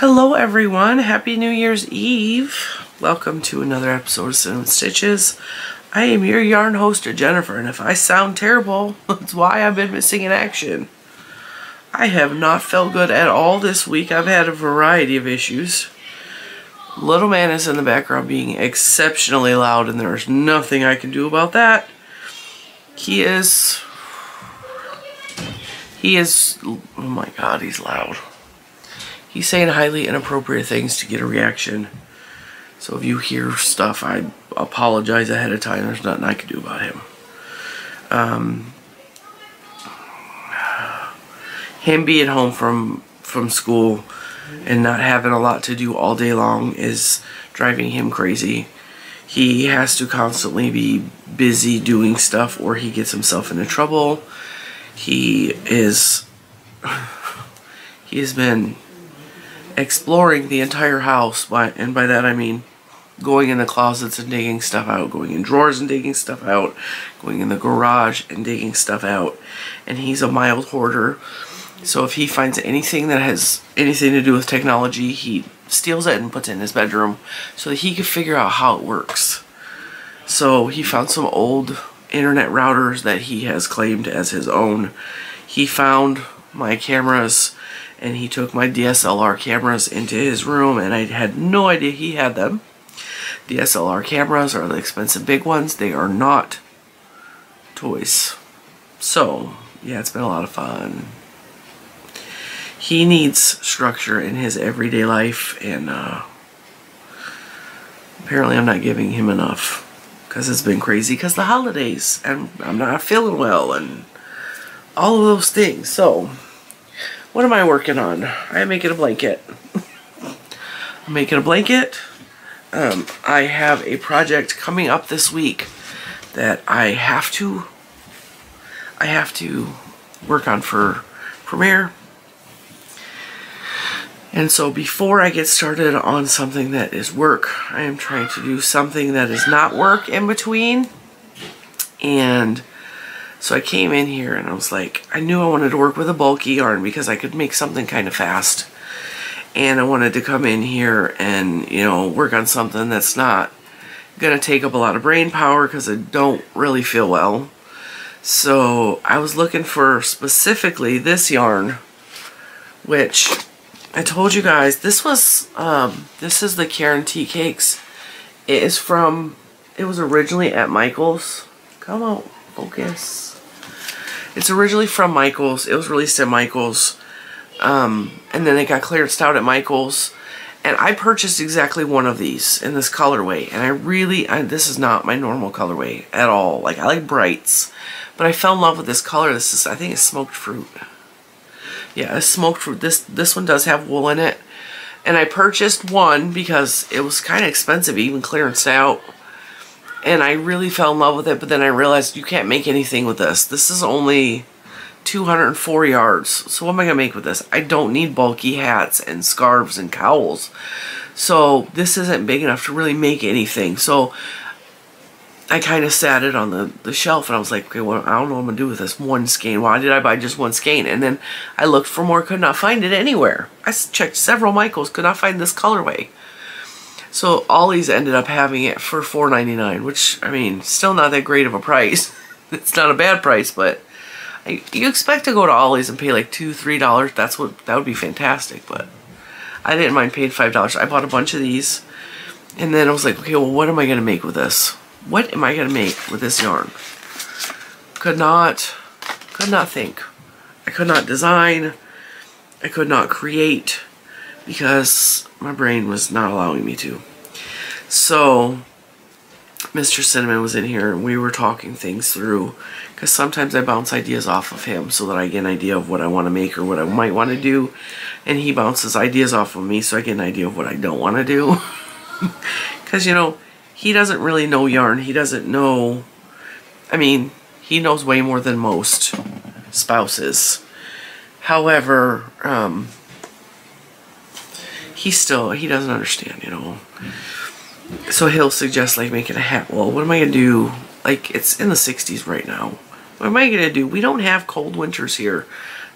Hello everyone, Happy New Year's Eve. Welcome to another episode of Cinnamon Stitches. I am your yarn host, Jennifer, and if I sound terrible, that's why I've been missing in action. I have not felt good at all this week. I've had a variety of issues. Little man is in the background being exceptionally loud and there's nothing I can do about that. He is... He is... Oh my god, he's loud. He's saying highly inappropriate things to get a reaction. So if you hear stuff, I apologize ahead of time. There's nothing I can do about him. Um, him being home from from school and not having a lot to do all day long is driving him crazy. He has to constantly be busy doing stuff or he gets himself into trouble. He is he has been exploring the entire house by and by that I mean going in the closets and digging stuff out, going in drawers and digging stuff out, going in the garage and digging stuff out. And he's a mild hoarder. So if he finds anything that has anything to do with technology, he steals it and puts it in his bedroom so that he can figure out how it works. So he found some old internet routers that he has claimed as his own. He found my cameras and he took my DSLR cameras into his room and I had no idea he had them. DSLR cameras are the expensive big ones. They are not toys. So, yeah, it's been a lot of fun. He needs structure in his everyday life and uh, apparently I'm not giving him enough because it's been crazy because the holidays and I'm not feeling well and all of those things. So, what am I working on? I am making a blanket. I'm making a blanket. Um, I have a project coming up this week that I have to I have to work on for Premiere. And so before I get started on something that is work, I am trying to do something that is not work in between. And so I came in here and I was like, I knew I wanted to work with a bulky yarn because I could make something kind of fast. And I wanted to come in here and, you know, work on something that's not going to take up a lot of brain power because I don't really feel well. So I was looking for specifically this yarn, which I told you guys, this was, um, this is the Caron Tea Cakes. It is from, it was originally at Michael's. Come on, focus. It's originally from Michael's. It was released at Michael's. Um, and then it got cleared out at Michael's. And I purchased exactly one of these in this colorway. And I really, I, this is not my normal colorway at all. Like, I like brights. But I fell in love with this color. This is, I think it's smoked fruit. Yeah, it's smoked fruit. This, this one does have wool in it. And I purchased one because it was kind of expensive, even clearance out and I really fell in love with it, but then I realized you can't make anything with this. This is only 204 yards, so what am I going to make with this? I don't need bulky hats and scarves and cowls, so this isn't big enough to really make anything. So I kind of sat it on the, the shelf, and I was like, okay, well, I don't know what I'm going to do with this one skein. Why did I buy just one skein? And then I looked for more, could not find it anywhere. I checked several Michaels, could not find this colorway. So Ollie's ended up having it for $4.99, which, I mean, still not that great of a price. it's not a bad price, but I, you expect to go to Ollie's and pay like two, three dollars. That's what that would be fantastic, but I didn't mind paying five dollars. I bought a bunch of these, and then I was like, okay, well, what am I gonna make with this? What am I gonna make with this yarn? Could not, could not think. I could not design. I could not create because my brain was not allowing me to. So, Mr. Cinnamon was in here and we were talking things through because sometimes I bounce ideas off of him so that I get an idea of what I want to make or what I might want to do and he bounces ideas off of me so I get an idea of what I don't want to do because you know he doesn't really know yarn he doesn't know I mean he knows way more than most spouses however um, he still, he doesn't understand, you know. So he'll suggest like making a hat. Well, what am I going to do? Like, it's in the 60s right now. What am I going to do? We don't have cold winters here.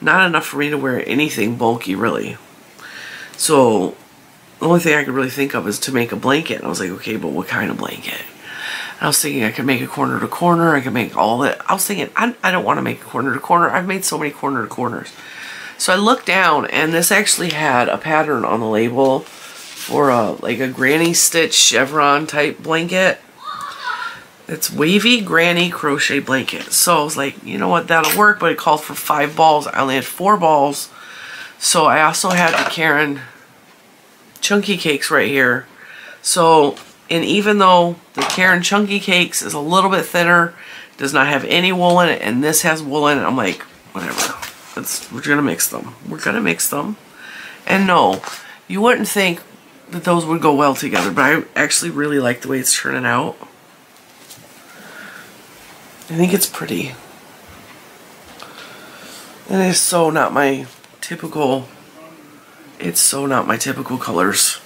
Not enough for me to wear anything bulky, really. So the only thing I could really think of is to make a blanket. And I was like, okay, but what kind of blanket? And I was thinking I could make a corner to corner. I could make all that. I was thinking, I, I don't want to make a corner to corner. I've made so many corner to corners. So I looked down and this actually had a pattern on the label for a like a granny stitch chevron type blanket. It's wavy granny crochet blanket. So I was like, you know what, that'll work, but it called for five balls. I only had four balls. So I also had the Caron Chunky Cakes right here. So, and even though the Caron Chunky Cakes is a little bit thinner, does not have any wool in it, and this has wool in it, I'm like, whatever. We're gonna mix them. We're gonna mix them. And no, you wouldn't think that those would go well together, but I actually really like the way it's turning out. I think it's pretty. And it's so not my typical, it's so not my typical colors.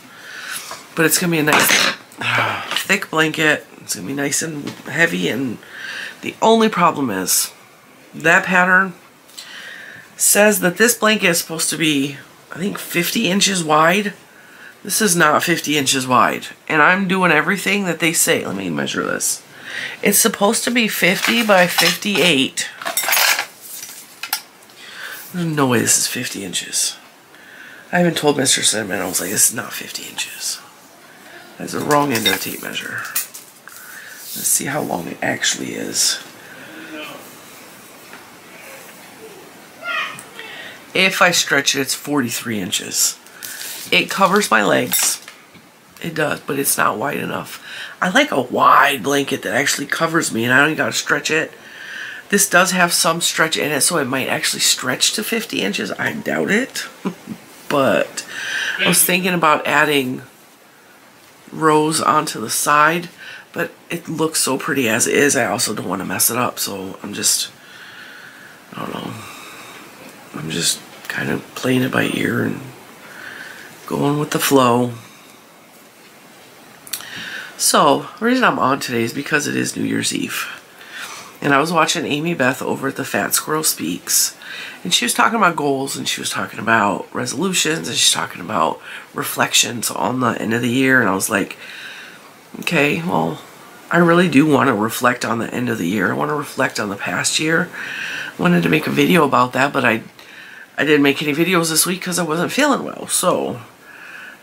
But it's going to be a nice thick blanket. It's going to be nice and heavy. And the only problem is that pattern says that this blanket is supposed to be, I think, 50 inches wide. This is not 50 inches wide. And I'm doing everything that they say. Let me measure this. It's supposed to be 50 by 58. There's no way this is 50 inches. I even told Mr. Cinnamon, I was like, this is not 50 inches. That's the wrong end of the tape measure. Let's see how long it actually is. If I stretch it, it's 43 inches. It covers my legs. It does, but it's not wide enough. I like a wide blanket that actually covers me and I don't even gotta stretch it. This does have some stretch in it, so it might actually stretch to 50 inches. I doubt it. but I was thinking about adding rows onto the side, but it looks so pretty as it is. I also don't want to mess it up, so I'm just, I don't know. I'm just kind of playing it by ear and going with the flow. So, the reason I'm on today is because it is New Year's Eve. And I was watching Amy Beth over at the Fat Squirrel Speaks. And she was talking about goals and she was talking about resolutions and she's talking about reflections on the end of the year. And I was like, okay, well, I really do want to reflect on the end of the year. I want to reflect on the past year. I wanted to make a video about that, but I, I didn't make any videos this week because I wasn't feeling well. So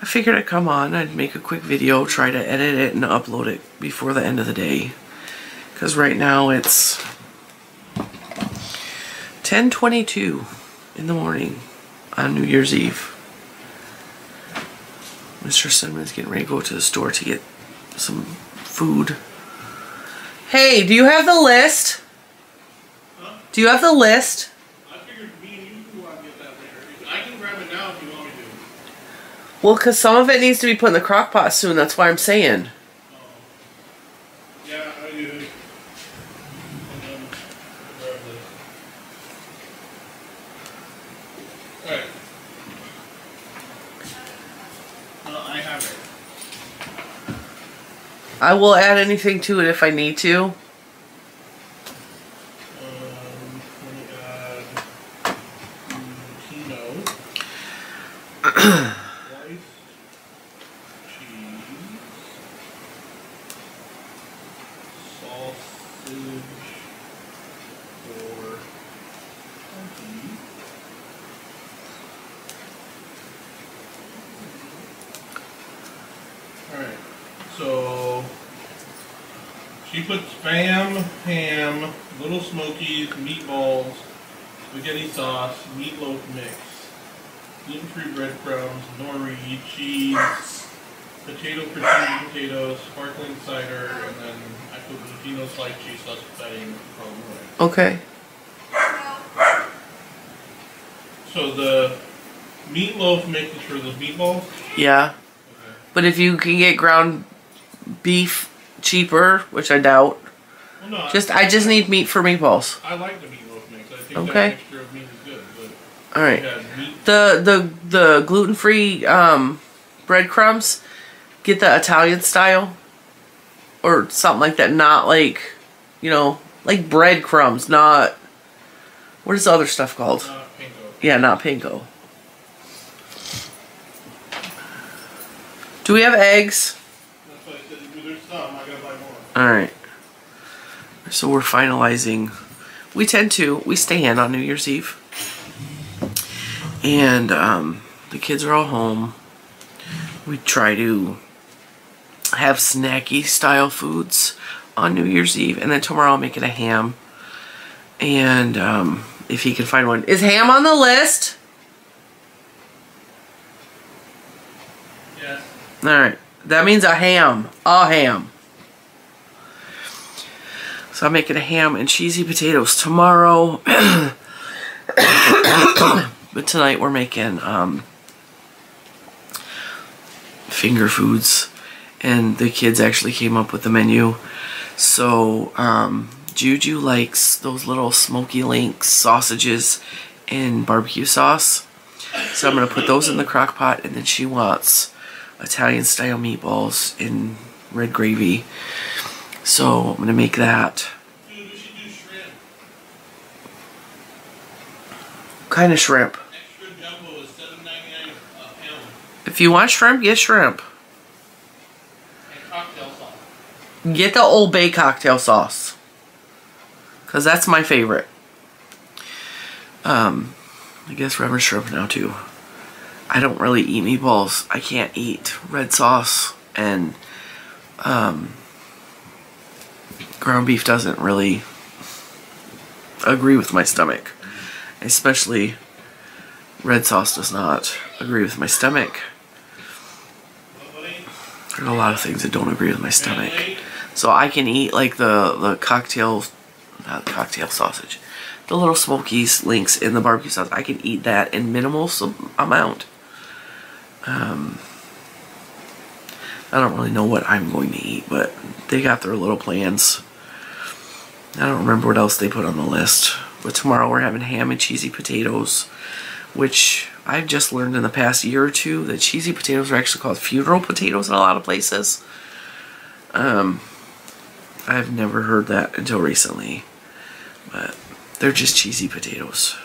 I figured I'd come on, I'd make a quick video, try to edit it and upload it before the end of the day. Because right now it's 10.22 in the morning on New Year's Eve. Mr. Cinnamon's getting ready to go to the store to get some food. Hey, do you have the list? Huh? Do you have the list? I figured me and you two want to get that later. I can grab it now if you want me to. Well, because some of it needs to be put in the crock pot soon. That's why I'm saying. Yeah, I do. And then grab this. Alright. I have it. I will add anything to it if I need to. Um, let me add Tino. Sliced cheese. Sausage for turkey. Alright, so she puts spam, ham, little smokies, meatballs, spaghetti sauce, meatloaf mix, gluten-free breadcrumbs, nori, cheese, potato crispy potatoes, sparkling cider, and then I put Lupino sliced cheese sauce setting from Roy. Okay. So the meatloaf mix is for the meatballs? Yeah. Okay. But if you can get ground beef cheaper, which I doubt, Well, no, just I just need meat for meatballs. I like the meatloaf mix. I think Okay. that mixture of meat is good, but All right. The the the gluten free um, breadcrumbs, get the Italian style, or something like that. Not like, you know, like breadcrumbs. Not what is the other stuff called? not panko. Yeah, not panko. we have eggs? That's why I said there's some. I gotta buy more. All right. So we're finalizing. We tend to. We stay in on New Year's Eve, and um, the kids are all home. We try to have snacky style foods on New Year's Eve, and then tomorrow I'll make it a ham. And um, if he can find one, is ham on the list? Yes. All right, that means a ham, a ham. So I'm making a ham and cheesy potatoes tomorrow. but tonight we're making um, finger foods. And the kids actually came up with the menu. So um, Juju likes those little smoky links sausages in barbecue sauce. So I'm going to put those in the crock pot. And then she wants Italian style meatballs in red gravy. So I'm going to make that. Kind of shrimp. If you want shrimp, get shrimp. Get the Old Bay cocktail sauce. Because that's my favorite. Um, I guess we're having shrimp now too. I don't really eat meatballs. I can't eat red sauce and um, ground beef doesn't really agree with my stomach. Especially red sauce does not agree with my stomach. Nobody? There's a lot of things that don't agree with my stomach. So I can eat like the the cocktail, not cocktail sausage, the little smokies links in the barbecue sauce. I can eat that in minimal amount. Um, I don't really know what I'm going to eat, but they got their little plans. I don't remember what else they put on the list. But tomorrow we're having ham and cheesy potatoes, which I've just learned in the past year or two that cheesy potatoes are actually called funeral potatoes in a lot of places. Um, I've never heard that until recently, but they're just cheesy potatoes.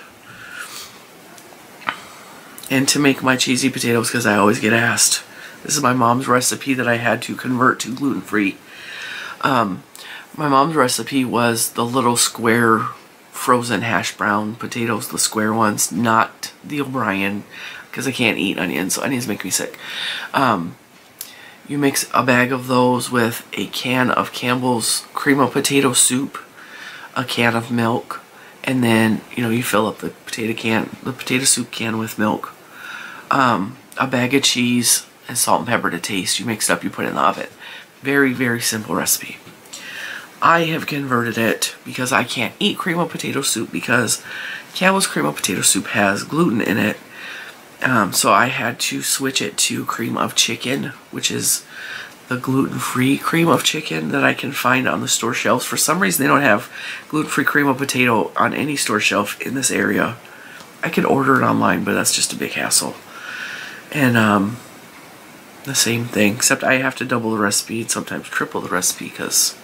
And to make my cheesy potatoes, because I always get asked, this is my mom's recipe that I had to convert to gluten free. Um, my mom's recipe was the little square frozen hash brown potatoes, the square ones, not the O'Brien, because I can't eat onions, so onions make me sick. Um, you mix a bag of those with a can of Campbell's cream of potato soup, a can of milk, and then you know you fill up the potato can, the potato soup can with milk, um, a bag of cheese, and salt and pepper to taste. You mix it up, you put it in the oven. Very very simple recipe. I have converted it because I can't eat cream of potato soup because Campbell's cream of potato soup has gluten in it um, so I had to switch it to cream of chicken, which is the gluten-free cream of chicken that I can find on the store shelves. For some reason, they don't have gluten-free cream of potato on any store shelf in this area. I can order it online, but that's just a big hassle. And um, the same thing, except I have to double the recipe and sometimes triple the recipe because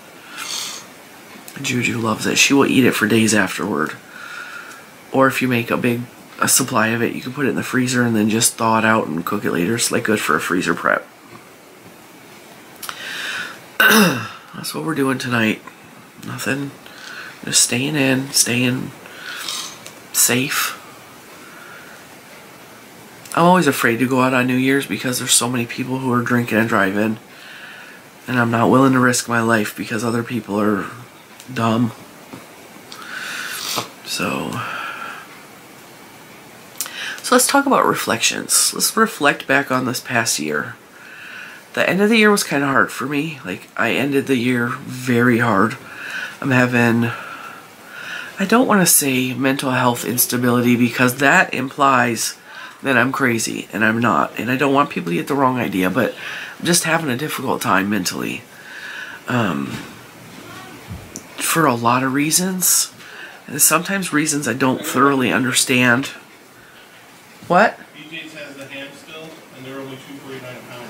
Juju loves it. She will eat it for days afterward. Or if you make a big a supply of it. You can put it in the freezer and then just thaw it out and cook it later. It's like good for a freezer prep. That's what we're doing tonight. Nothing. Just staying in, staying safe. I'm always afraid to go out on New Year's because there's so many people who are drinking and driving. And I'm not willing to risk my life because other people are dumb. So, so let's talk about reflections. Let's reflect back on this past year. The end of the year was kind of hard for me. Like, I ended the year very hard. I'm having, I don't want to say mental health instability because that implies that I'm crazy, and I'm not. And I don't want people to get the wrong idea, but I'm just having a difficult time mentally. Um, for a lot of reasons. And sometimes reasons I don't thoroughly understand. What? BJ's has the ham still, and they're only two forty nine a pound.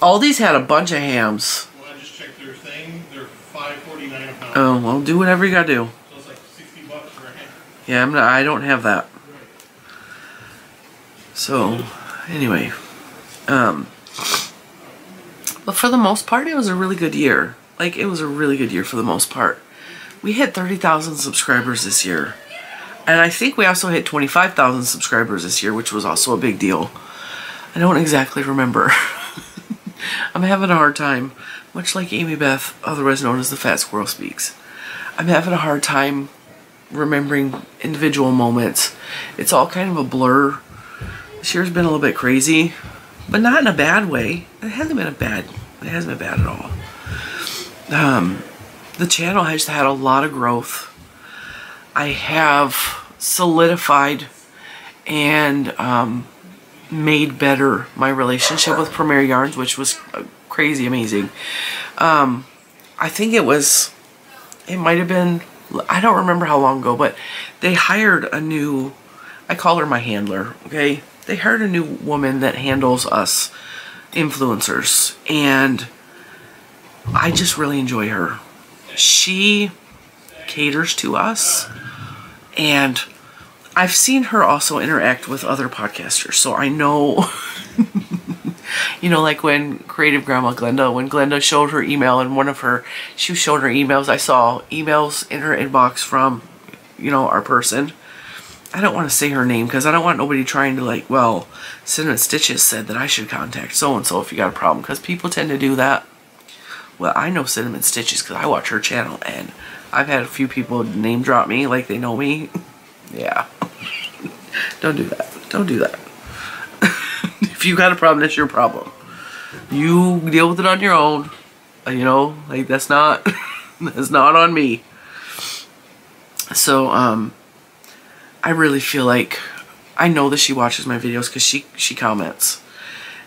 Aldi's had a bunch of hams. Well, I just checked their thing. They're five forty nine a pound. Oh, well, do whatever you gotta do. So it's like sixty bucks for a ham. Yeah, I'm not, I don't have that. So, anyway, um, But for the most part, it was a really good year. Like, it was a really good year for the most part. We hit 30,000 subscribers this year. And I think we also hit 25,000 subscribers this year, which was also a big deal. I don't exactly remember. I'm having a hard time, much like Amy Beth, otherwise known as the Fat Squirrel Speaks. I'm having a hard time remembering individual moments. It's all kind of a blur. This year's been a little bit crazy, but not in a bad way. It hasn't been a bad. It hasn't been bad at all. Um, the channel has had a lot of growth. I have solidified and um, made better my relationship with Premier Yarns, which was uh, crazy amazing. Um, I think it was, it might have been, I don't remember how long ago, but they hired a new, I call her my handler, okay? They hired a new woman that handles us influencers, and I just really enjoy her. She caters to us, and I've seen her also interact with other podcasters, so I know, you know, like when Creative Grandma Glenda, when Glenda showed her email and one of her, she showed her emails, I saw emails in her inbox from, you know, our person. I don't want to say her name because I don't want nobody trying to like, well, Cinnamon Stitches said that I should contact so-and-so if you got a problem because people tend to do that. Well, I know Cinnamon Stitches because I watch her channel and I've had a few people name drop me like they know me. yeah. Don't do that. Don't do that. if you got a problem, that's your problem. You deal with it on your own. You know, like that's not that's not on me. So, um, I really feel like I know that she watches my videos because she she comments,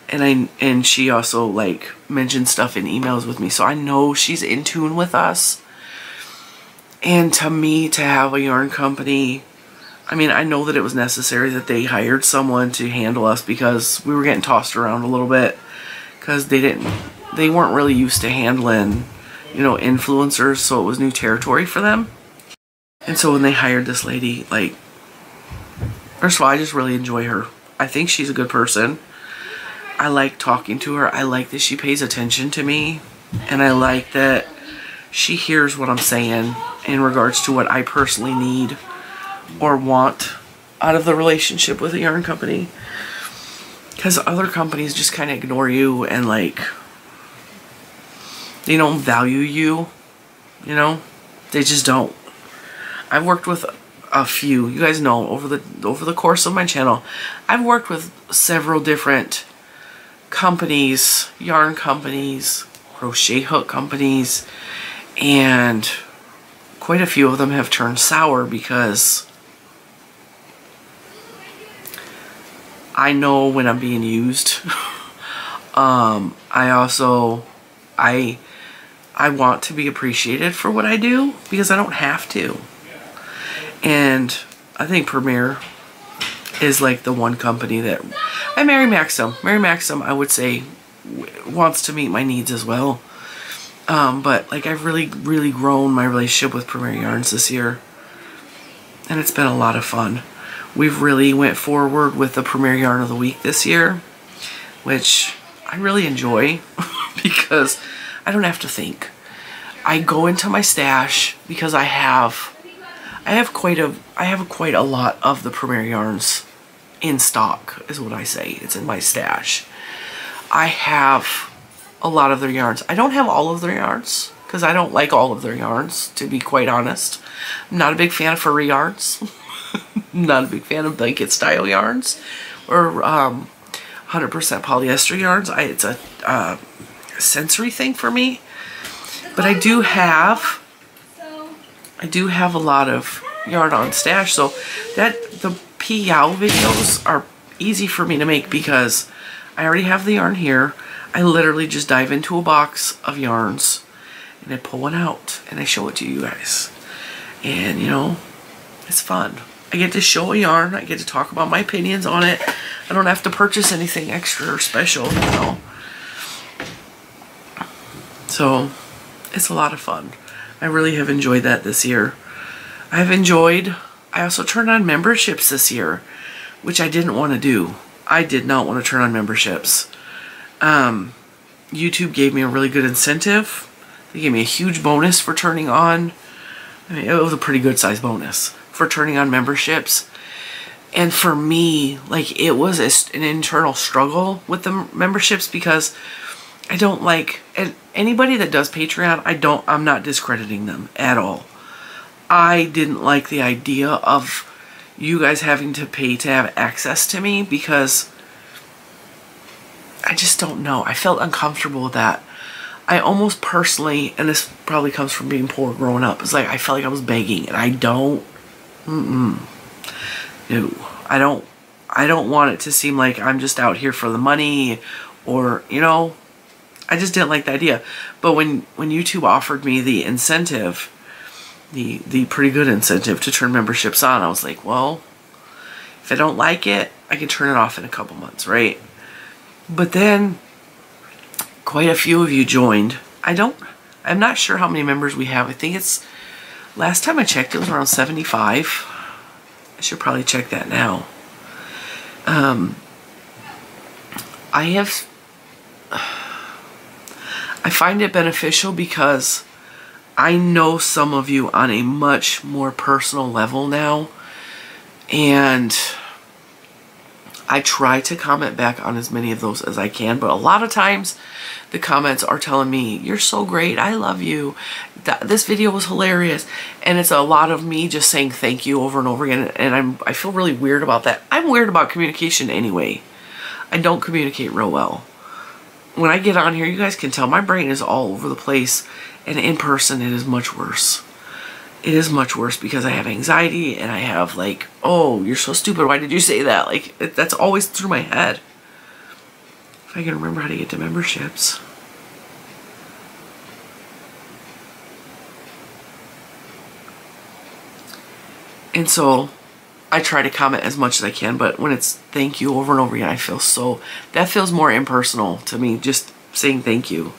and I and she also like mentions stuff in emails with me, so I know she's in tune with us. And to me, to have a yarn company, I mean, I know that it was necessary that they hired someone to handle us because we were getting tossed around a little bit because they didn't, they weren't really used to handling, you know, influencers, so it was new territory for them. And so when they hired this lady, like, first of all, I just really enjoy her. I think she's a good person. I like talking to her. I like that she pays attention to me. And I like that she hears what I'm saying in regards to what I personally need or want out of the relationship with a yarn company. Because other companies just kind of ignore you and like, they don't value you, you know? They just don't. I've worked with a few, you guys know, over the over the course of my channel, I've worked with several different companies, yarn companies, crochet hook companies, and quite a few of them have turned sour because I know when I'm being used. um, I also, I, I want to be appreciated for what I do because I don't have to. And I think Premier is like the one company that, and Mary Maxim, Mary Maxim, I would say, wants to meet my needs as well. Um, but like I've really, really grown my relationship with Premier Yarns this year. And it's been a lot of fun. We've really went forward with the Premier Yarn of the Week this year, which I really enjoy because I don't have to think. I go into my stash because I have, I have quite a, I have quite a lot of the Premier Yarns in stock is what I say. It's in my stash. I have a lot of their yarns. I don't have all of their yarns because I don't like all of their yarns, to be quite honest. I'm not a big fan of furry yarns. not a big fan of blanket style yarns or 100% um, polyester yarns. I, it's a uh, sensory thing for me. But I do have, I do have a lot of yarn on stash. So that the P-Yow videos are easy for me to make because I already have the yarn here. I literally just dive into a box of yarns and I pull one out and I show it to you guys. And you know, it's fun. I get to show a yarn. I get to talk about my opinions on it. I don't have to purchase anything extra or special, you know. So, it's a lot of fun. I really have enjoyed that this year. I've enjoyed, I also turned on memberships this year, which I didn't want to do. I did not want to turn on memberships. Um, YouTube gave me a really good incentive. They gave me a huge bonus for turning on. I mean, it was a pretty good size bonus for turning on memberships. And for me, like it was a, an internal struggle with the memberships because I don't like anybody that does Patreon. I don't. I'm not discrediting them at all. I didn't like the idea of you guys having to pay to have access to me because I just don't know. I felt uncomfortable with that. I almost personally, and this probably comes from being poor growing up, it's like I felt like I was begging, and I don't. Mm-mm. No, I don't. I don't want it to seem like I'm just out here for the money, or you know, I just didn't like the idea. But when when YouTube offered me the incentive, the the pretty good incentive to turn memberships on, I was like, well, if I don't like it, I can turn it off in a couple months, right? But then quite a few of you joined. I don't, I'm not sure how many members we have. I think it's, last time I checked, it was around 75. I should probably check that now. Um, I have, I find it beneficial because I know some of you on a much more personal level now. And I try to comment back on as many of those as I can, but a lot of times the comments are telling me, you're so great, I love you, Th this video was hilarious, and it's a lot of me just saying thank you over and over again, and I'm, I feel really weird about that. I'm weird about communication anyway. I don't communicate real well. When I get on here, you guys can tell my brain is all over the place, and in person it is much worse it is much worse because I have anxiety and I have like, oh, you're so stupid. Why did you say that? Like, it, that's always through my head. If I can remember how to get to memberships. And so I try to comment as much as I can, but when it's thank you over and over again, I feel so, that feels more impersonal to me, just saying thank you.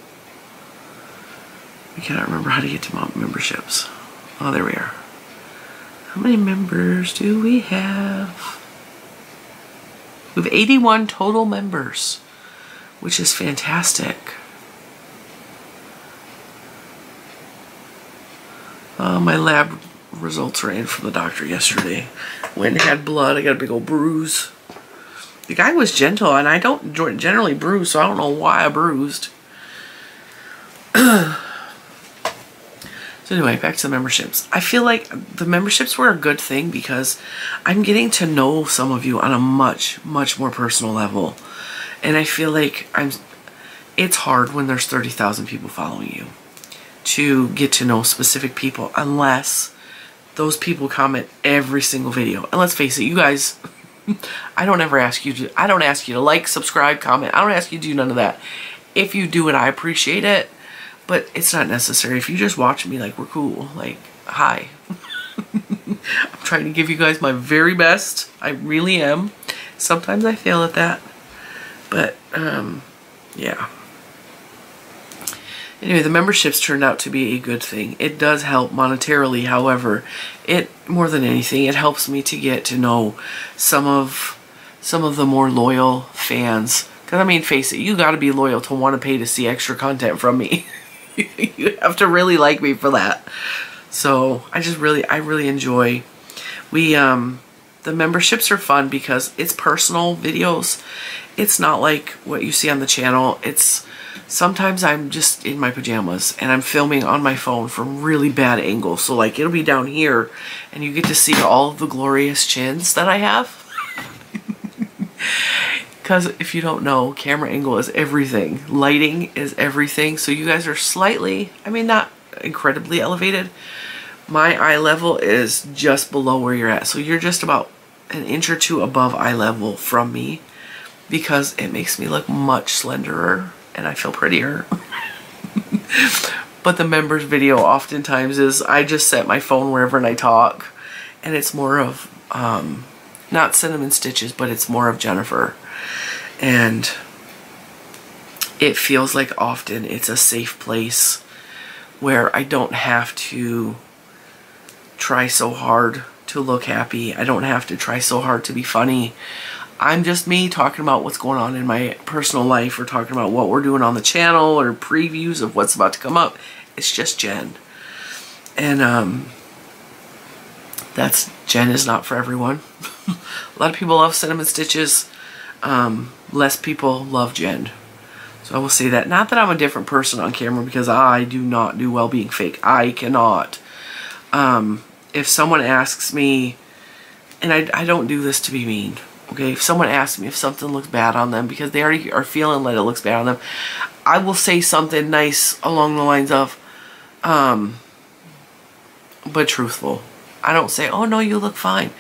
I cannot remember how to get to memberships. Oh, there we are. How many members do we have? We have 81 total members, which is fantastic. Uh, my lab results are in from the doctor yesterday. Went and had blood. I got a big old bruise. The guy was gentle, and I don't generally bruise, so I don't know why I bruised. So anyway, back to the memberships. I feel like the memberships were a good thing because I'm getting to know some of you on a much, much more personal level. And I feel like I'm it's hard when there's 30,000 people following you to get to know specific people unless those people comment every single video. And let's face it, you guys I don't ever ask you to I don't ask you to like, subscribe, comment. I don't ask you to do none of that. If you do it, I appreciate it. But it's not necessary. If you just watch me, like, we're cool. Like, hi. I'm trying to give you guys my very best. I really am. Sometimes I fail at that. But, um, yeah. Anyway, the memberships turned out to be a good thing. It does help monetarily, however, it more than anything, it helps me to get to know some of some of the more loyal fans. Because, I mean, face it, you got to be loyal to want to pay to see extra content from me. you have to really like me for that. So I just really, I really enjoy. We, um, the memberships are fun because it's personal videos. It's not like what you see on the channel. It's sometimes I'm just in my pajamas and I'm filming on my phone from really bad angles. So like it'll be down here and you get to see all the glorious chins that I have. Because if you don't know, camera angle is everything. Lighting is everything. So you guys are slightly, I mean, not incredibly elevated. My eye level is just below where you're at. So you're just about an inch or two above eye level from me because it makes me look much slenderer and I feel prettier. but the members video oftentimes is I just set my phone wherever and I talk and it's more of um, not cinnamon stitches but it's more of Jennifer and it feels like often it's a safe place where I don't have to try so hard to look happy. I don't have to try so hard to be funny. I'm just me talking about what's going on in my personal life or talking about what we're doing on the channel or previews of what's about to come up. It's just Jen. And um that's Jen is not for everyone. a lot of people love cinnamon stitches. Um, less people love Jen. So I will say that. Not that I'm a different person on camera because I do not do well being fake. I cannot. Um, if someone asks me, and I, I don't do this to be mean, okay? If someone asks me if something looks bad on them because they already are feeling that it looks bad on them, I will say something nice along the lines of, um, but truthful. I don't say, oh no, you look fine.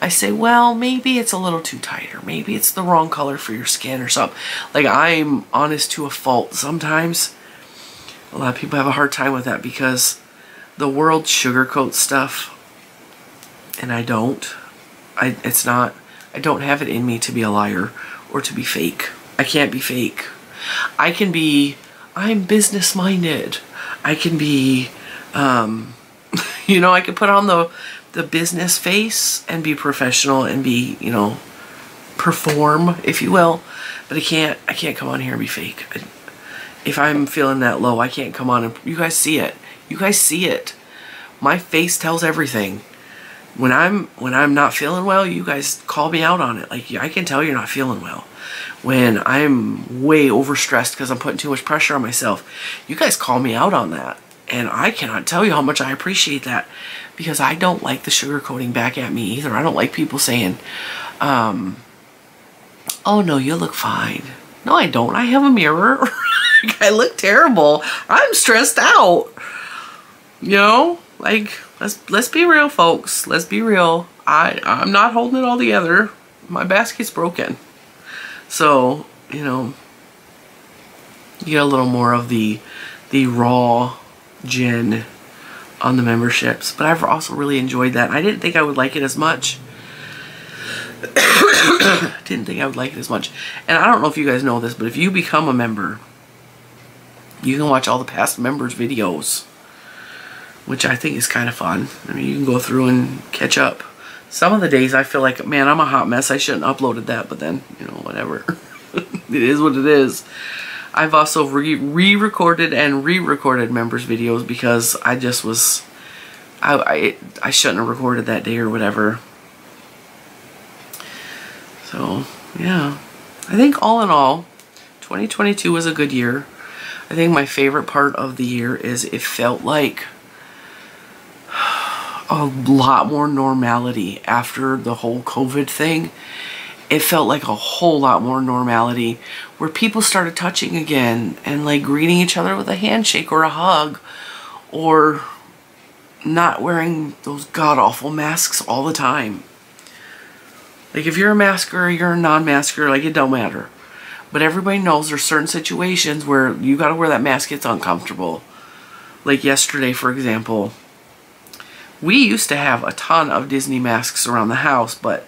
I say, well, maybe it's a little too tight or maybe it's the wrong color for your skin or something. Like I'm honest to a fault sometimes. A lot of people have a hard time with that because the world sugarcoats stuff and I don't. I it's not I don't have it in me to be a liar or to be fake. I can't be fake. I can be I'm business minded. I can be um you know, I can put on the the business face and be professional and be, you know, perform, if you will. But I can't I can't come on here and be fake. If I'm feeling that low, I can't come on and you guys see it. You guys see it. My face tells everything. When I'm when I'm not feeling well, you guys call me out on it. Like I can tell you're not feeling well. When I'm way overstressed because I'm putting too much pressure on myself, you guys call me out on that. And I cannot tell you how much I appreciate that because I don't like the sugarcoating back at me either. I don't like people saying, um, oh no, you look fine. No, I don't. I have a mirror. I look terrible. I'm stressed out. You know, like let's let's be real, folks. Let's be real. I I'm not holding it all together. My basket's broken. So you know, you get a little more of the the raw Jen on the memberships, but I've also really enjoyed that. I didn't think I would like it as much. didn't think I would like it as much. And I don't know if you guys know this, but if you become a member, you can watch all the past members' videos, which I think is kind of fun. I mean, you can go through and catch up. Some of the days I feel like, man, I'm a hot mess. I shouldn't have uploaded that, but then, you know, whatever. it is what it is. I've also re-recorded and re-recorded members videos because I just was I, I I shouldn't have recorded that day or whatever. So yeah, I think all in all, 2022 was a good year. I think my favorite part of the year is it felt like a lot more normality after the whole COVID thing it felt like a whole lot more normality where people started touching again and like greeting each other with a handshake or a hug or not wearing those god awful masks all the time. Like if you're a masker or you're a non-masker, like it don't matter. But everybody knows there's certain situations where you gotta wear that mask, it's uncomfortable. Like yesterday, for example, we used to have a ton of Disney masks around the house, but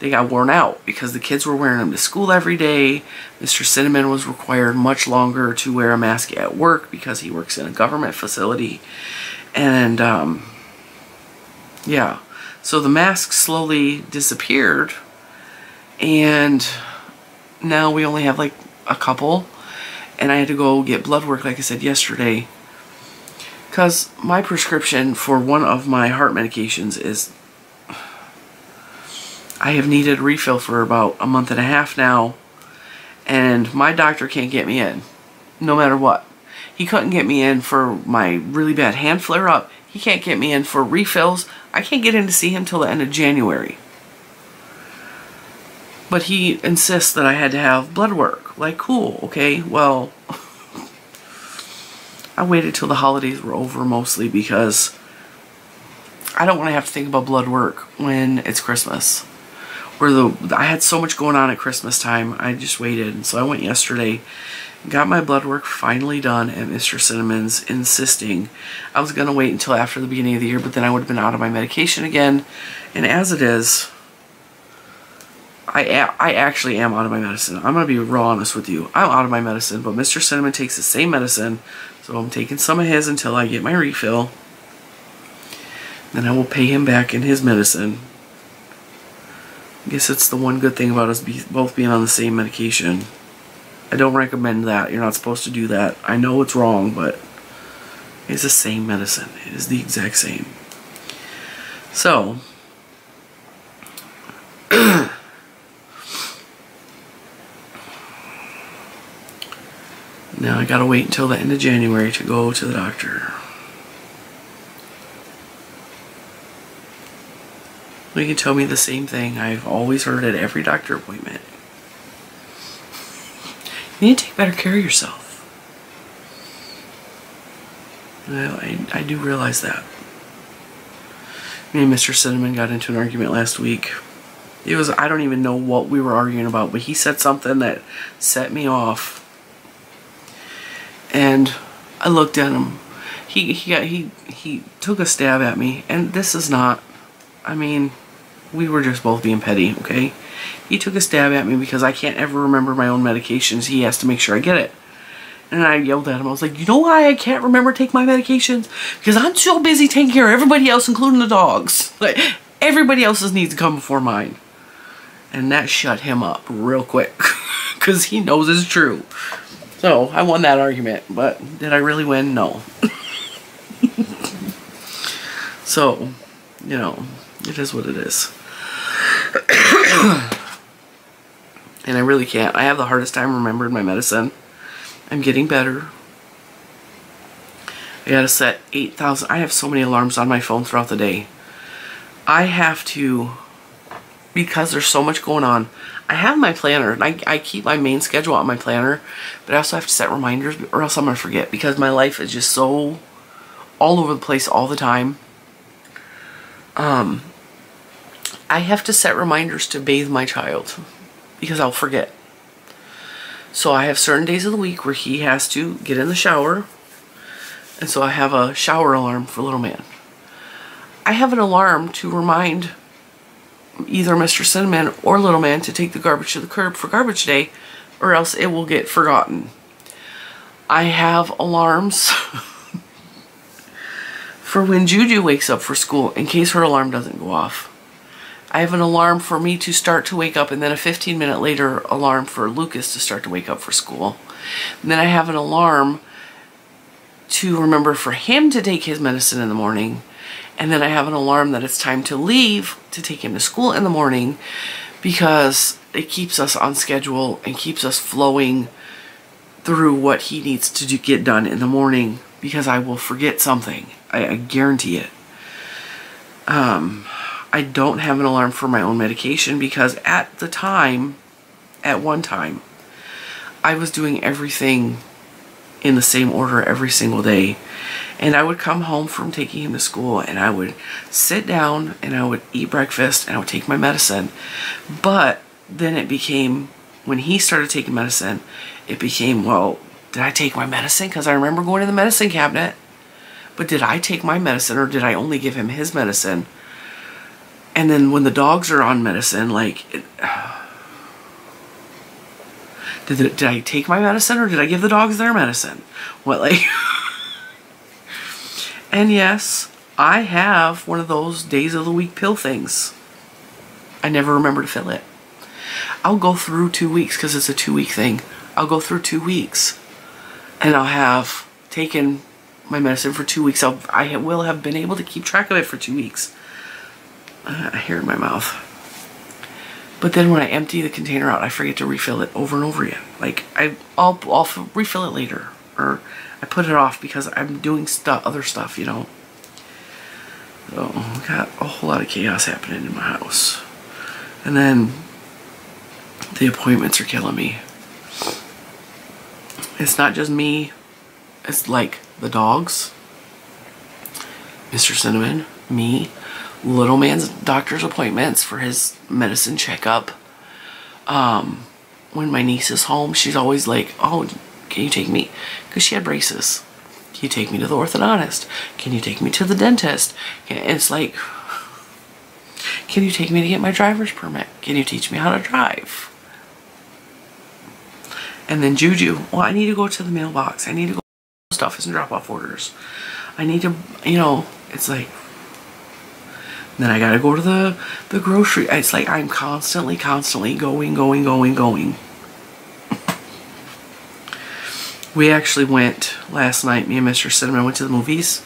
they got worn out because the kids were wearing them to school every day. Mr. Cinnamon was required much longer to wear a mask at work because he works in a government facility. And, um, yeah. So the mask slowly disappeared. And now we only have like a couple. And I had to go get blood work, like I said yesterday. Because my prescription for one of my heart medications is I have needed a refill for about a month and a half now, and my doctor can't get me in, no matter what. He couldn't get me in for my really bad hand flare up. He can't get me in for refills. I can't get in to see him till the end of January. But he insists that I had to have blood work. Like, cool, okay, well, I waited till the holidays were over mostly because I don't want to have to think about blood work when it's Christmas where the I had so much going on at Christmas time, I just waited. And so I went yesterday, got my blood work finally done at Mr. Cinnamon's, insisting I was going to wait until after the beginning of the year, but then I would have been out of my medication again. And as it is, I, I actually am out of my medicine. I'm going to be real honest with you. I'm out of my medicine, but Mr. Cinnamon takes the same medicine, so I'm taking some of his until I get my refill. Then I will pay him back in his medicine I guess it's the one good thing about us be, both being on the same medication. I don't recommend that. You're not supposed to do that. I know it's wrong, but it's the same medicine. It is the exact same. So, now I gotta wait until the end of January to go to the doctor. You can tell me the same thing I've always heard at every doctor appointment. You need to take better care of yourself. Well, I, I do realize that. Me and Mr. Cinnamon got into an argument last week. It was, I don't even know what we were arguing about, but he said something that set me off. And I looked at him. He, he got, he, he took a stab at me, and this is not, I mean, we were just both being petty, okay? He took a stab at me because I can't ever remember my own medications. He has to make sure I get it. And I yelled at him. I was like, you know why I can't remember take my medications? Because I'm so busy taking care of everybody else, including the dogs. Like, everybody else's needs come before mine. And that shut him up real quick. Because he knows it's true. So, I won that argument. But, did I really win? No. so, you know, it is what it is. and I really can't. I have the hardest time remembering my medicine. I'm getting better. I gotta set 8,000. I have so many alarms on my phone throughout the day. I have to, because there's so much going on, I have my planner, and I, I keep my main schedule on my planner, but I also have to set reminders, or else I'm gonna forget, because my life is just so all over the place all the time. Um, I have to set reminders to bathe my child, because I'll forget. So I have certain days of the week where he has to get in the shower. And so I have a shower alarm for little man. I have an alarm to remind either Mr. Cinnamon or little man to take the garbage to the curb for garbage day or else it will get forgotten. I have alarms for when Juju wakes up for school in case her alarm doesn't go off. I have an alarm for me to start to wake up and then a 15 minute later alarm for Lucas to start to wake up for school. And then I have an alarm to remember for him to take his medicine in the morning. And then I have an alarm that it's time to leave to take him to school in the morning because it keeps us on schedule and keeps us flowing through what he needs to do, get done in the morning because I will forget something. I, I guarantee it. Um, I don't have an alarm for my own medication because at the time, at one time, I was doing everything in the same order every single day. And I would come home from taking him to school and I would sit down and I would eat breakfast and I would take my medicine. But then it became, when he started taking medicine, it became, well, did I take my medicine? Because I remember going to the medicine cabinet. But did I take my medicine or did I only give him his medicine? And then when the dogs are on medicine, like, it, did, did I take my medicine or did I give the dogs their medicine? What, like, and yes, I have one of those days of the week pill things. I never remember to fill it. I'll go through two weeks because it's a two week thing. I'll go through two weeks and I'll have taken my medicine for two weeks. I'll, I will have been able to keep track of it for two weeks uh, hair in my mouth. But then when I empty the container out, I forget to refill it over and over again. Like I, I'll, I'll refill it later, or I put it off because I'm doing stuff, other stuff, you know. So got a whole lot of chaos happening in my house, and then the appointments are killing me. It's not just me. It's like the dogs, Mr. Cinnamon, me, little man's doctor's appointments for his medicine checkup. Um, when my niece is home, she's always like, oh, can you take me? Because she had braces. Can you take me to the orthodontist? Can you take me to the dentist? It's like, can you take me to get my driver's permit? Can you teach me how to drive? And then Juju, well, I need to go to the mailbox. I need to go to the post office and drop off orders. I need to, you know, it's like, Then I gotta go to the, the grocery. It's like I'm constantly, constantly going, going, going, going. We actually went last night, me and Mr. Cinnamon went to the movies.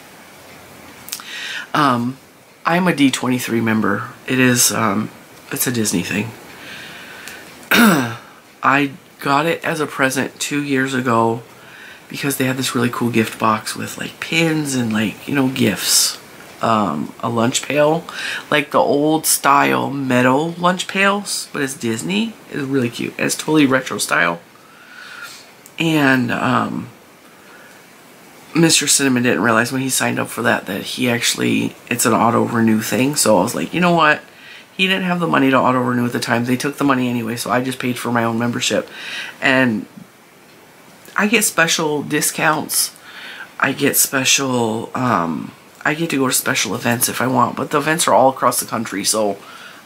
Um, I'm a D23 member. It is, um, it's a Disney thing. I got it as a present two years ago because they had this really cool gift box with like pins and like, you know, gifts. Um, a lunch pail, like the old style metal lunch pails, but it's Disney. It's really cute. It's totally retro style. And um, Mr. Cinnamon didn't realize when he signed up for that that he actually, it's an auto renew thing. So I was like, you know what? He didn't have the money to auto renew at the time. They took the money anyway, so I just paid for my own membership. And I get special discounts. I get special, um, I get to go to special events if I want, but the events are all across the country, so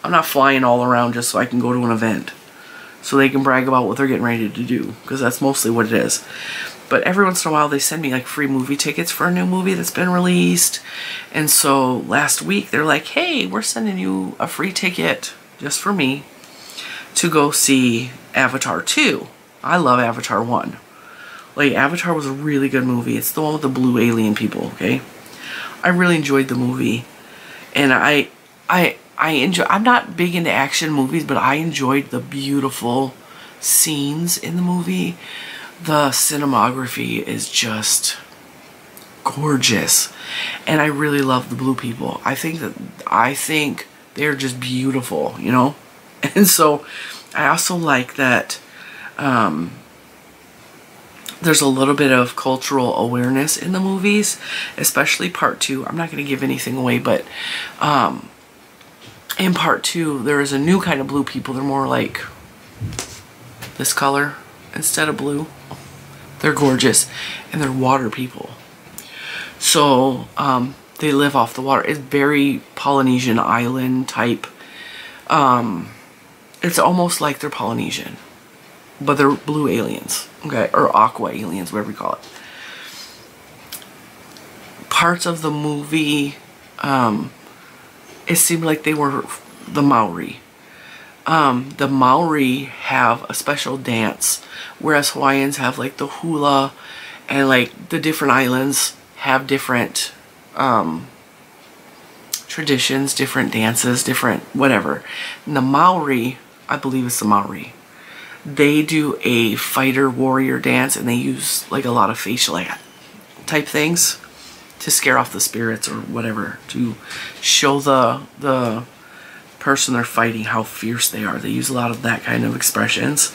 I'm not flying all around just so I can go to an event. So they can brag about what they're getting ready to do, because that's mostly what it is. But every once in a while they send me like free movie tickets for a new movie that's been released. And so last week they're like, hey, we're sending you a free ticket just for me to go see Avatar 2. I love Avatar 1. Like, Avatar was a really good movie. It's the one with the blue alien people, okay? I really enjoyed the movie. And I, I, I enjoy, I'm not big into action movies, but I enjoyed the beautiful scenes in the movie. The cinematography is just gorgeous. And I really love the blue people. I think that, I think they're just beautiful, you know? And so, I also like that, um, there's a little bit of cultural awareness in the movies, especially part two. I'm not going to give anything away, but um, in part two, there is a new kind of blue people. They're more like this color instead of blue. They're gorgeous, and they're water people. So um, they live off the water. It's very Polynesian island type. Um, it's almost like they're Polynesian but they're blue aliens, okay, or aqua aliens, whatever you call it. Parts of the movie, um, it seemed like they were the Maori. Um, the Maori have a special dance, whereas Hawaiians have like the hula, and like the different islands have different um, traditions, different dances, different whatever. And the Maori, I believe it's the Maori they do a fighter warrior dance and they use like a lot of facial type things to scare off the spirits or whatever to show the the person they're fighting how fierce they are. They use a lot of that kind of expressions.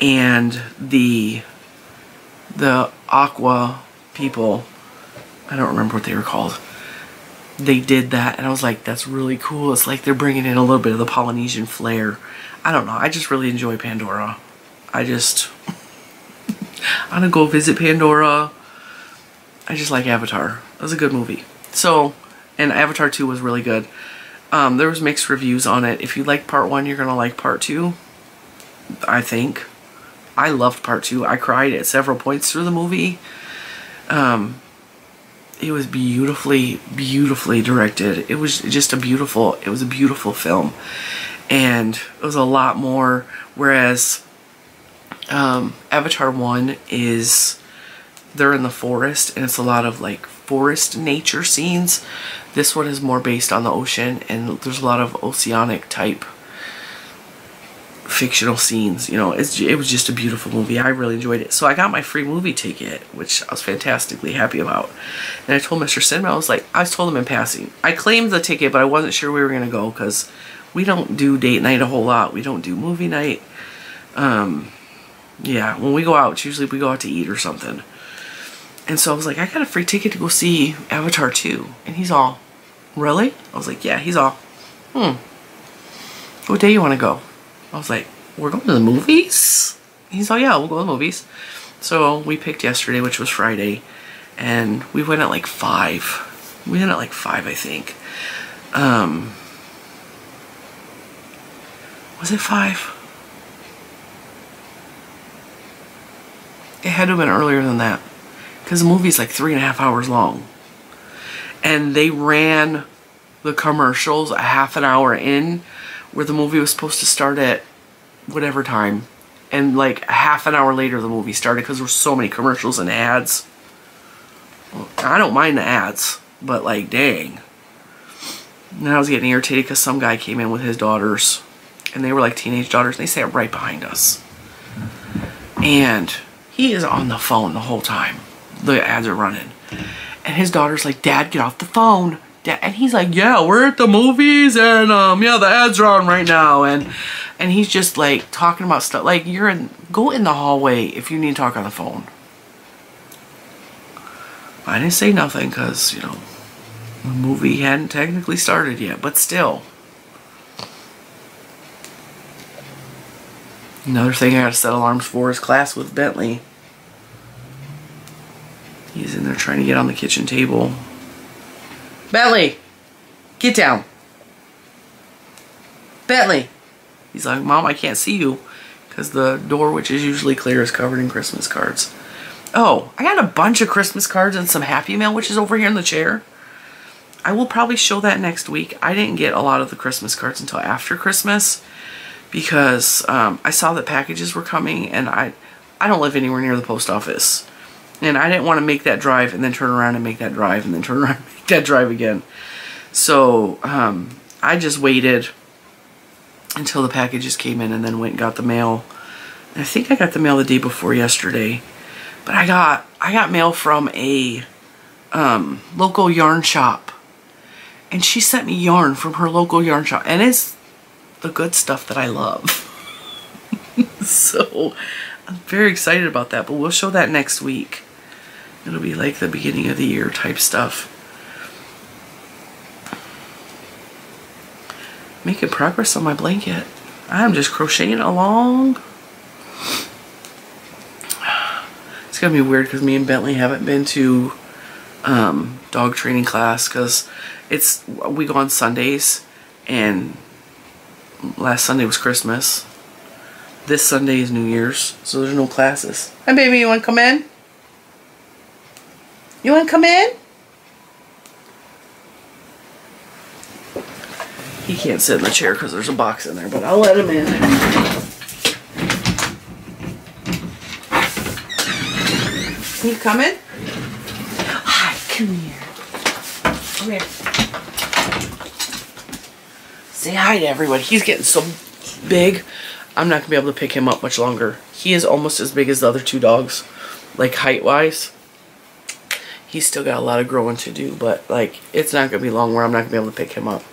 And the the aqua people i don't remember what they were called they did that and i was like that's really cool. It's like they're bringing in a little bit of the polynesian flair I don't know. I just really enjoy Pandora. I just... I'm gonna go visit Pandora. I just like Avatar. It was a good movie. So, and Avatar 2 was really good. Um, there was mixed reviews on it. If you like part 1, you're gonna like part 2. I think. I loved part 2. I cried at several points through the movie. Um, it was beautifully, beautifully directed. It was just a beautiful, it was a beautiful film and it was a lot more whereas um, Avatar 1 is they're in the forest and it's a lot of like forest nature scenes. This one is more based on the ocean and there's a lot of oceanic type fictional scenes you know? It was just a beautiful movie. I really enjoyed it. So I got my free movie ticket which I was fantastically happy about. And I told Mr. Cinnamon I was like I told him in passing. I claimed the ticket but I wasn't sure we were gonna go because we don't do date night a whole lot. We don't do movie night. Um, yeah, when we go out, usually we go out to eat or something. And so I was like, I got a free ticket to go see Avatar 2. And he's all, really? I was like, yeah, he's all, hmm. What day you want to go? I was like, we're going to the movies? He's all, yeah, we'll go to the movies. So we picked yesterday, which was Friday. And we went at like 5. We went at like 5, I think. Um, was it five? It had to have been earlier than that. Because the movie's like three and a half hours long. And they ran the commercials a half an hour in where the movie was supposed to start at whatever time. And like a half an hour later, the movie started because there were so many commercials and ads. I don't mind the ads, but like, dang. And I was getting irritated because some guy came in with his daughters, and they were like teenage daughters, they sat right behind us. And he is on the phone the whole time. The ads are running. And his daughter's like, Dad, get off the phone. Dad. And he's like, Yeah, we're at the movies and um yeah, the ads are on right now. And and he's just like talking about stuff like you're in go in the hallway if you need to talk on the phone. I didn't say nothing because, you know, the movie hadn't technically started yet, but still. Another thing I gotta set alarms for is class with Bentley. He's in there trying to get on the kitchen table. Bentley, get down. Bentley. He's like, Mom, I can't see you because the door, which is usually clear, is covered in Christmas cards. Oh, I got a bunch of Christmas cards and some Happy Mail, which is over here in the chair. I will probably show that next week. I didn't get a lot of the Christmas cards until after Christmas because um, I saw that packages were coming and I, I don't live anywhere near the post office. And I didn't want to make that drive and then turn around and make that drive and then turn around and make that drive again. So um, I just waited until the packages came in and then went and got the mail. And I think I got the mail the day before yesterday. But I got I got mail from a um, local yarn shop. And she sent me yarn from her local yarn shop. And it's the good stuff that I love. so I'm very excited about that. But we'll show that next week. It'll be like the beginning of the year type stuff. Making progress on my blanket. I'm just crocheting along. It's gonna be weird because me and Bentley haven't been to um, dog training class because it's we go on Sundays and last Sunday was Christmas. This Sunday is New Year's, so there's no classes. Hi, baby. You want to come in? You want to come in? He can't sit in the chair because there's a box in there, but I'll let him in. You coming? Hi, come here. Come here. Say hi to everyone. He's getting so big. I'm not going to be able to pick him up much longer. He is almost as big as the other two dogs, like height-wise. He's still got a lot of growing to do, but like it's not going to be long where I'm not going to be able to pick him up.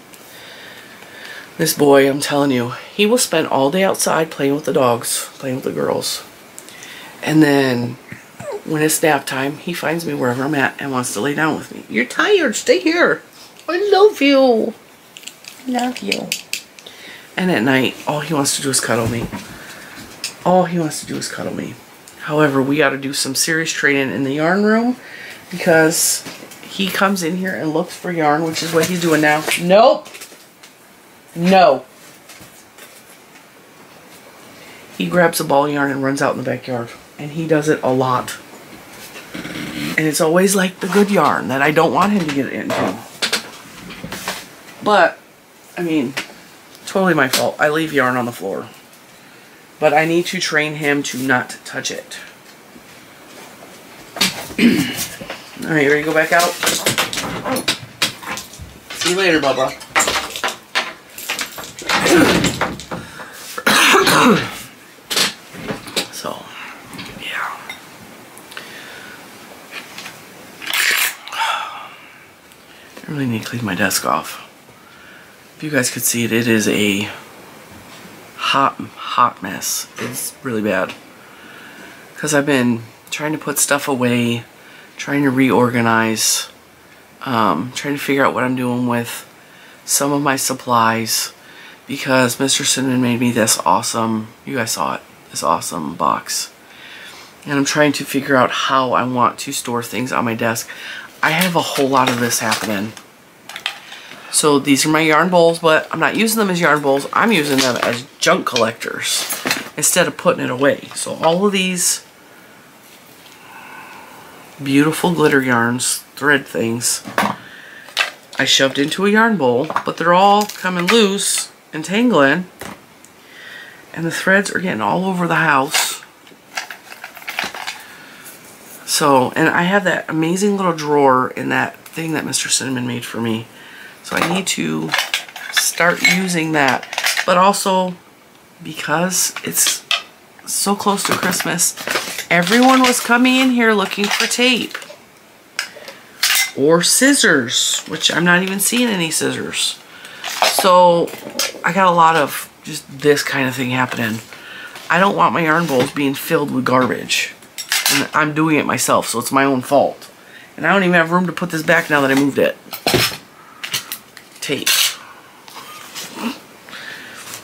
This boy, I'm telling you, he will spend all day outside playing with the dogs, playing with the girls. And then when it's nap time, he finds me wherever I'm at and wants to lay down with me. You're tired, stay here. I love you. Love you. And at night, all he wants to do is cuddle me. All he wants to do is cuddle me. However, we got to do some serious training in the yarn room because he comes in here and looks for yarn, which is what he's doing now. Nope. No. He grabs a ball of yarn and runs out in the backyard. And he does it a lot. And it's always like the good yarn that I don't want him to get into. But, I mean, totally my fault. I leave yarn on the floor. But I need to train him to not touch it. Alright, you ready to go back out? See you later, Bubba. so, yeah. I really need to clean my desk off. You guys could see it, it is a hot, hot mess. It's really bad. Because I've been trying to put stuff away, trying to reorganize, um, trying to figure out what I'm doing with some of my supplies because Mr. Cinnamon made me this awesome, you guys saw it, this awesome box. And I'm trying to figure out how I want to store things on my desk. I have a whole lot of this happening. So these are my yarn bowls, but I'm not using them as yarn bowls. I'm using them as junk collectors instead of putting it away. So all of these beautiful glitter yarns, thread things, I shoved into a yarn bowl, but they're all coming loose and tangling. And the threads are getting all over the house. So, and I have that amazing little drawer in that thing that Mr. Cinnamon made for me. So I need to start using that. But also, because it's so close to Christmas, everyone was coming in here looking for tape. Or scissors, which I'm not even seeing any scissors. So I got a lot of just this kind of thing happening. I don't want my yarn bowls being filled with garbage. And I'm doing it myself, so it's my own fault. And I don't even have room to put this back now that I moved it. Tape.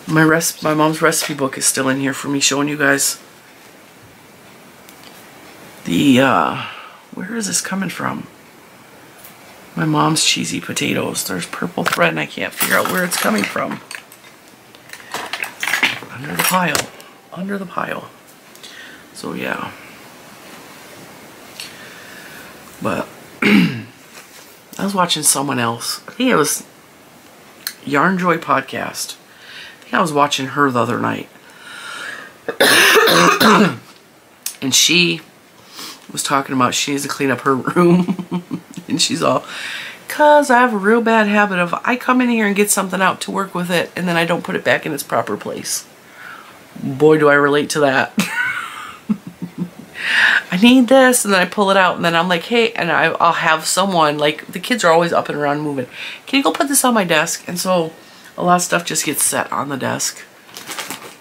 My rest, my mom's recipe book is still in here for me showing you guys. The, uh, where is this coming from? My mom's cheesy potatoes. There's purple thread and I can't figure out where it's coming from. Under the pile. Under the pile. So yeah. But I was watching someone else. I think it was Yarn Joy podcast. I think I was watching her the other night. and she was talking about she needs to clean up her room. and she's all, cause I have a real bad habit of I come in here and get something out to work with it and then I don't put it back in its proper place. Boy, do I relate to that. I need this and then I pull it out and then I'm like, hey, and I, I'll have someone, like the kids are always up and around moving. Can you go put this on my desk? And so a lot of stuff just gets set on the desk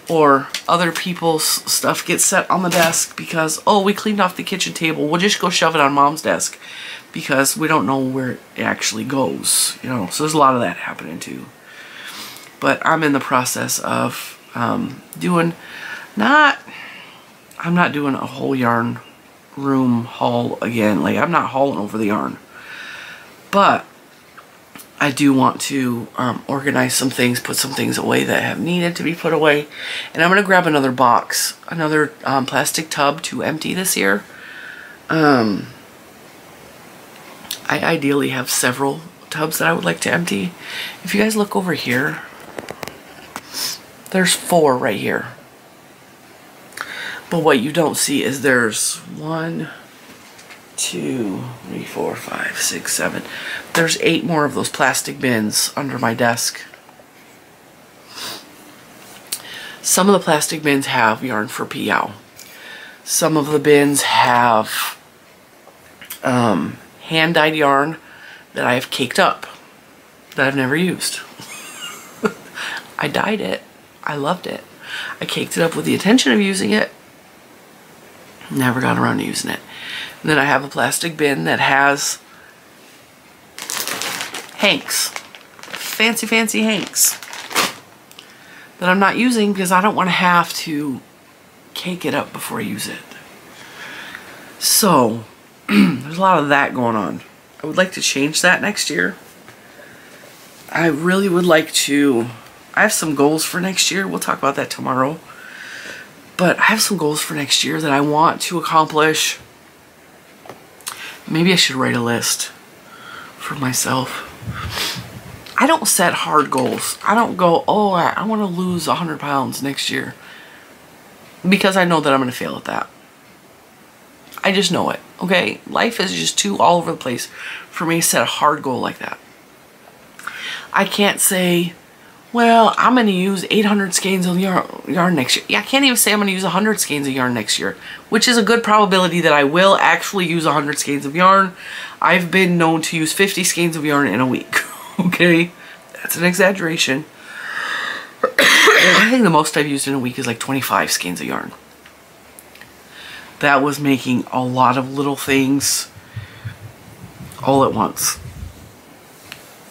or other people's stuff gets set on the desk because, oh, we cleaned off the kitchen table. We'll just go shove it on mom's desk because we don't know where it actually goes, you know. So there's a lot of that happening too. But I'm in the process of um, doing not, I'm not doing a whole yarn room haul again. Like, I'm not hauling over the yarn. But I do want to um, organize some things, put some things away that have needed to be put away. And I'm going to grab another box, another um, plastic tub to empty this year. Um, I ideally have several tubs that I would like to empty. If you guys look over here, there's four right here. But what you don't see is there's one, two, three, four, five, six, seven. There's eight more of those plastic bins under my desk. Some of the plastic bins have yarn for PL. Some of the bins have um, hand-dyed yarn that I have caked up that I've never used. I dyed it. I loved it. I caked it up with the intention of using it. Never got around to using it. And then I have a plastic bin that has hanks. Fancy, fancy hanks. That I'm not using because I don't want to have to cake it up before I use it. So, there's a lot of that going on. I would like to change that next year. I really would like to... I have some goals for next year. We'll talk about that tomorrow. But I have some goals for next year that I want to accomplish. Maybe I should write a list for myself. I don't set hard goals. I don't go, oh, I, I want to lose 100 pounds next year. Because I know that I'm going to fail at that. I just know it, okay? Life is just too all over the place for me to set a hard goal like that. I can't say, well, I'm going to use 800 skeins of yarn next year. Yeah, I can't even say I'm going to use 100 skeins of yarn next year, which is a good probability that I will actually use 100 skeins of yarn. I've been known to use 50 skeins of yarn in a week, okay? That's an exaggeration. I think the most I've used in a week is like 25 skeins of yarn. That was making a lot of little things all at once.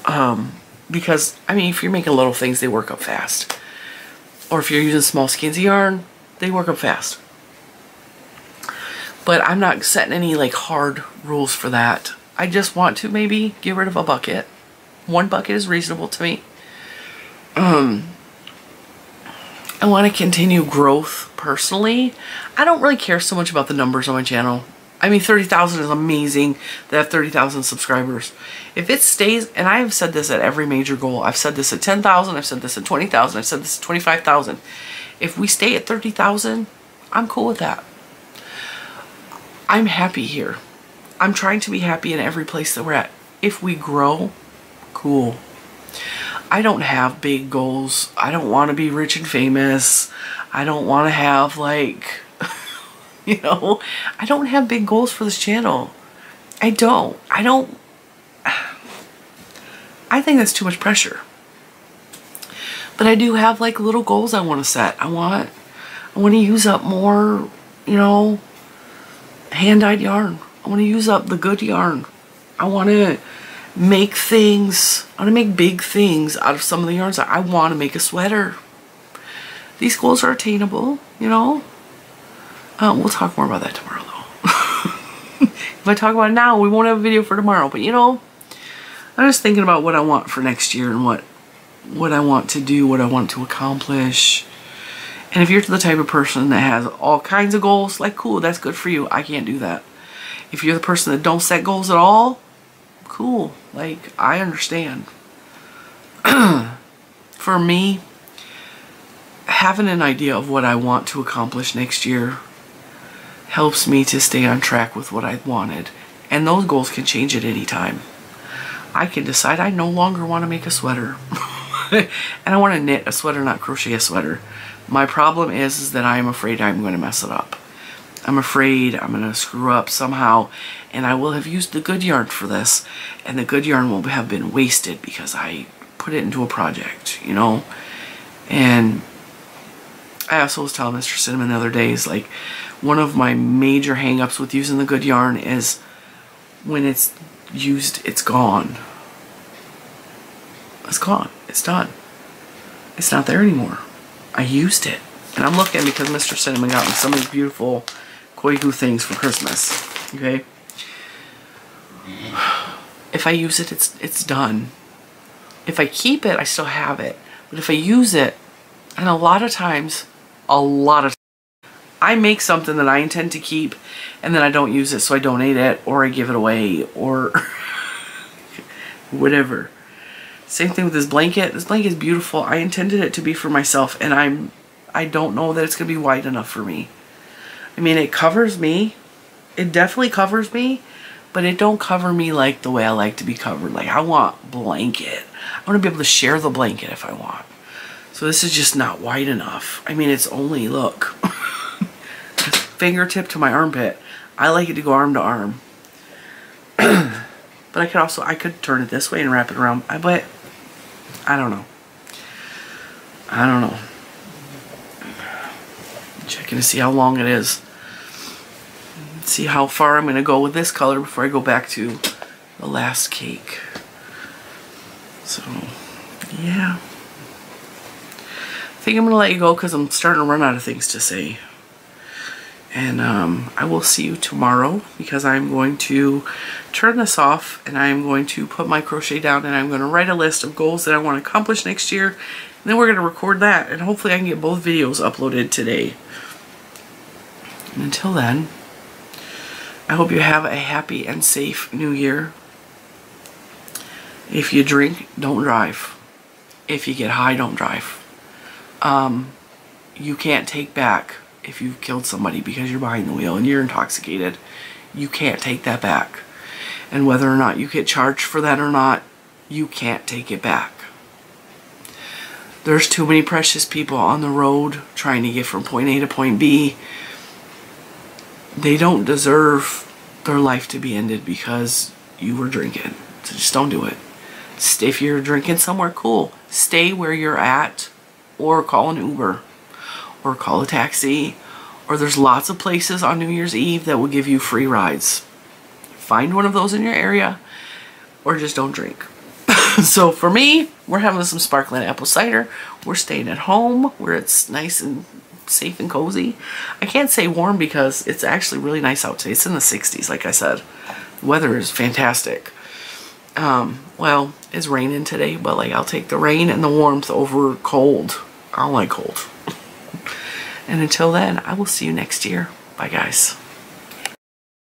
Um, because, I mean, if you're making little things, they work up fast. Or if you're using small skeins of yarn, they work up fast. But I'm not setting any, like, hard rules for that. I just want to maybe get rid of a bucket. One bucket is reasonable to me. Um, I want to continue growth personally. I don't really care so much about the numbers on my channel. I mean, 30,000 is amazing. They have 30,000 subscribers. If it stays, and I have said this at every major goal. I've said this at 10,000. I've said this at 20,000. I've said this at 25,000. If we stay at 30,000, I'm cool with that. I'm happy here. I'm trying to be happy in every place that we're at. If we grow, cool. I don't have big goals. I don't want to be rich and famous. I don't want to have like you know, I don't have big goals for this channel. I don't. I don't. I think that's too much pressure. But I do have like little goals I want to set. I want, I want to use up more, you know, hand-dyed yarn. I want to use up the good yarn. I want to make things, I want to make big things out of some of the yarns. I want to make a sweater. These goals are attainable, you know. Uh, we'll talk more about that tomorrow, though. if I talk about it now, we won't have a video for tomorrow. But, you know, I'm just thinking about what I want for next year and what what I want to do, what I want to accomplish. And if you're the type of person that has all kinds of goals, like, cool, that's good for you. I can't do that. If you're the person that don't set goals at all, cool. Like, I understand. for me, having an idea of what I want to accomplish next year helps me to stay on track with what I wanted. And those goals can change at any time. I can decide I no longer want to make a sweater. and I want to knit a sweater, not crochet a sweater. My problem is, is that I'm afraid I'm going to mess it up. I'm afraid I'm going to screw up somehow and I will have used the good yarn for this and the good yarn will have been wasted because I put it into a project, you know? And I also was telling Mr. Cinnamon the other day, is like, one of my major hangups with using the good yarn is when it's used, it's gone. It's gone. It's done. It's not there anymore. I used it. And I'm looking because Mr. Cinnamon got me some of these beautiful Koigu things for Christmas. Okay? If I use it, it's it's done. If I keep it, I still have it. But if I use it, and a lot of times, a lot of I make something that I intend to keep and then I don't use it so I donate it or I give it away or whatever. Same thing with this blanket. This blanket is beautiful. I intended it to be for myself and I'm I don't know that it's going to be wide enough for me. I mean, it covers me. It definitely covers me, but it don't cover me like the way I like to be covered. Like I want blanket. I want to be able to share the blanket if I want. So this is just not wide enough. I mean, it's only, look. fingertip to my armpit. I like it to go arm to arm. but I could also, I could turn it this way and wrap it around. I but I don't know. I don't know. Checking to see how long it is. See how far I'm going to go with this color before I go back to the last cake. So, yeah. I think I'm going to let you go because I'm starting to run out of things to say. And um, I will see you tomorrow because I'm going to turn this off and I'm going to put my crochet down and I'm going to write a list of goals that I want to accomplish next year. And then we're going to record that and hopefully I can get both videos uploaded today. And until then, I hope you have a happy and safe new year. If you drink, don't drive. If you get high, don't drive. Um, you can't take back if you've killed somebody because you're behind the wheel and you're intoxicated, you can't take that back. And whether or not you get charged for that or not, you can't take it back. There's too many precious people on the road trying to get from point A to point B. They don't deserve their life to be ended because you were drinking. So just don't do it. If you're drinking somewhere, cool. Stay where you're at or call an Uber or call a taxi or there's lots of places on New Year's Eve that will give you free rides. Find one of those in your area or just don't drink. so for me, we're having some sparkling apple cider. We're staying at home where it's nice and safe and cozy. I can't say warm because it's actually really nice out today. It's in the 60s, like I said. The weather is fantastic. Um, well, it's raining today, but like I'll take the rain and the warmth over cold. I don't like cold. And until then, I will see you next year. Bye, guys.